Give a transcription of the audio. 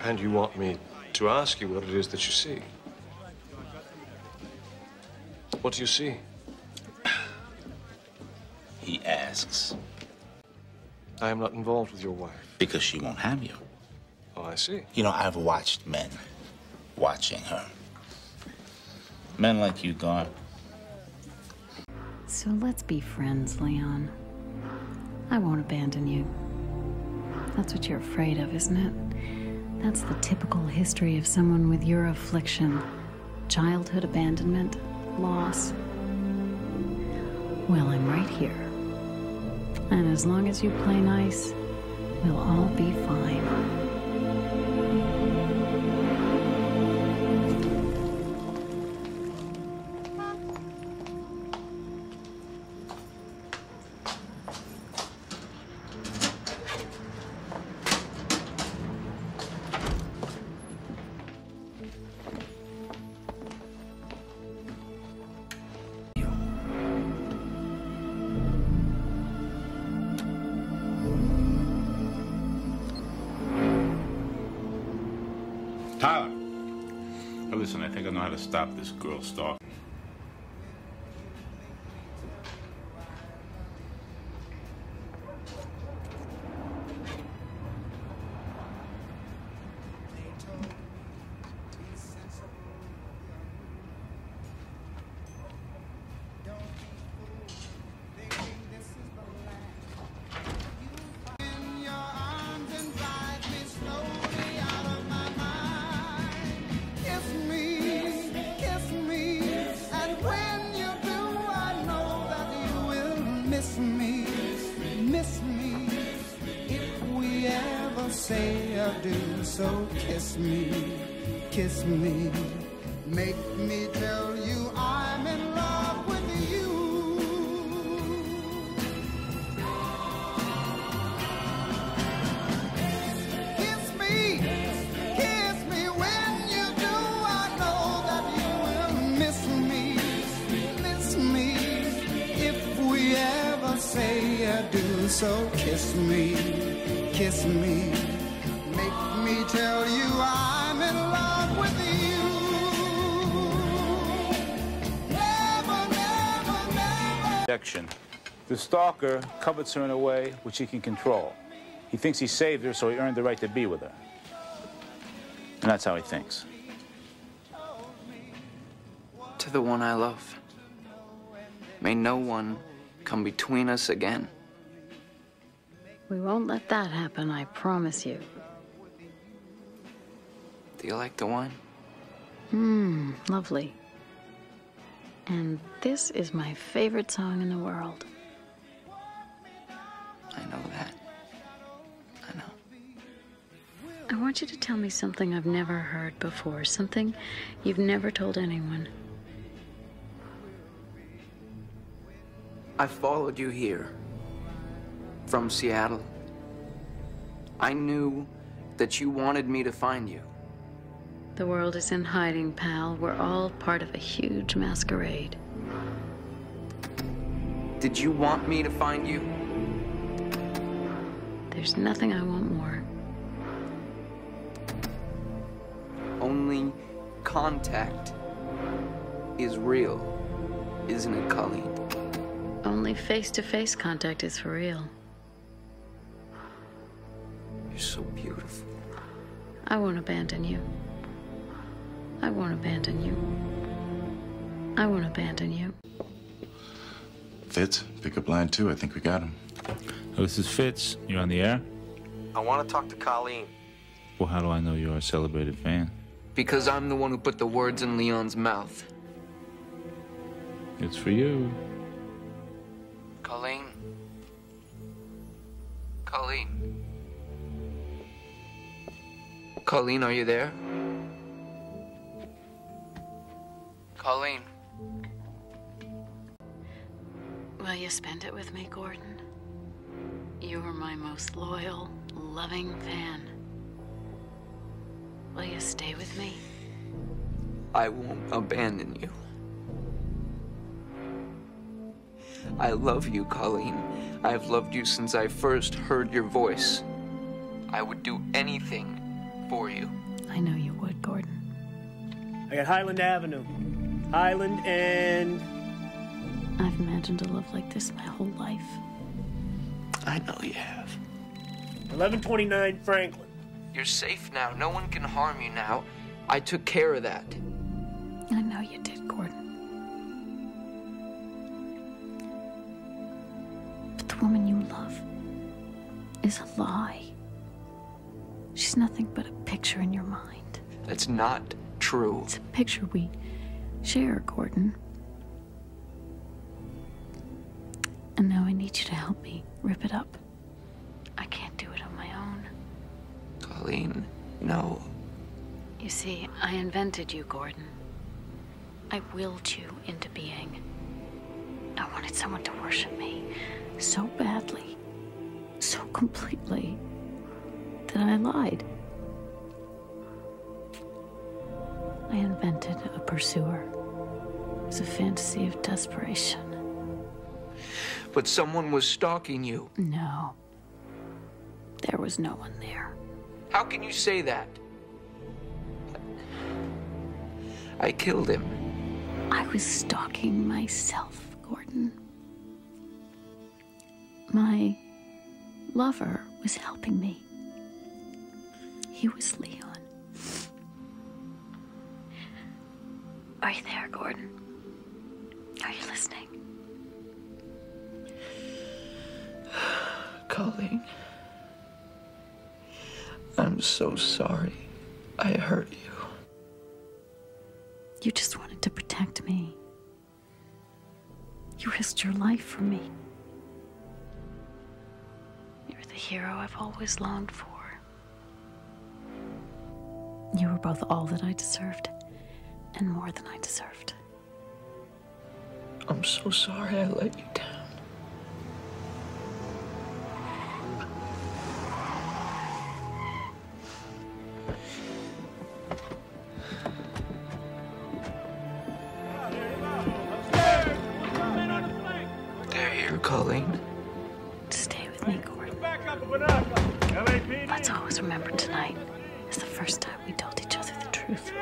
And you want me to ask you what it is that you see? What do you see? He asks. I am not involved with your wife. Because she won't have you. Oh, I see. You know, I've watched men watching her. Men like you, Gar. So let's be friends, Leon. I won't abandon you. That's what you're afraid of, isn't it? That's the typical history of someone with your affliction childhood abandonment, loss. Well, I'm right here. And as long as you play nice, we'll all be fine. Tyler. Hey, listen, I think I know how to stop this girl stalking. Miss me, miss me. If we ever say I do, so kiss me, kiss me, make me tell you I'm I do, so kiss me, kiss me. Make me tell you I'm in love with you. Never, never, never. The stalker covets her in a way which he can control. He thinks he saved her, so he earned the right to be with her. And that's how he thinks. To the one I love. May no one come between us again. We won't let that happen, I promise you. Do you like the wine? Mmm, lovely. And this is my favorite song in the world. I know that. I know. I want you to tell me something I've never heard before, something you've never told anyone. I followed you here from Seattle. I knew that you wanted me to find you. The world is in hiding, pal. We're all part of a huge masquerade. Did you want me to find you? There's nothing I want more. Only contact is real, isn't it, Colleen? Only face to face contact is for real. You're so beautiful. I won't abandon you. I won't abandon you. I won't abandon you. Fitz, pick up line two. I think we got him. Oh, this is Fitz. You're on the air? I want to talk to Colleen. Well, how do I know you're a celebrated fan? Because I'm the one who put the words in Leon's mouth. It's for you. Colleen? Colleen? Colleen, are you there? Colleen? Will you spend it with me, Gordon? You are my most loyal, loving fan. Will you stay with me? I won't abandon you. I love you, Colleen. I've loved you since I first heard your voice. I would do anything for you. I know you would, Gordon. I got Highland Avenue. Highland and. I've imagined a love like this my whole life. I know you have. 1129 Franklin. You're safe now. No one can harm you now. I took care of that. I know you did, Gordon. But the woman you love is a lie. She's nothing but a picture in your mind. That's not true. It's a picture we share, Gordon. And now I need you to help me rip it up. I can't do it on my own. Colleen, no. You see, I invented you, Gordon. I willed you into being. I wanted someone to worship me so badly, so completely, that I lied. I invented a pursuer. It was a fantasy of desperation. But someone was stalking you. No. There was no one there. How can you say that? I killed him. I was stalking myself, Gordon. My lover was helping me. He was Leon. Are you there, Gordon? Are you listening? Colleen. I'm so sorry. I hurt you. You just wanted to protect me. You risked your life for me. You're the hero I've always longed for. You were both all that I deserved and more than I deserved. I'm so sorry I let you down. They're here, Colleen. Stay with me, Gordon. Let's always remember tonight is the first time we told each other the truth.